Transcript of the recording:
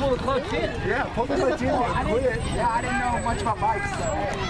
pull the clutch in. Yeah, pull the clutch in and quit. Yeah, I didn't know much about bikes, so.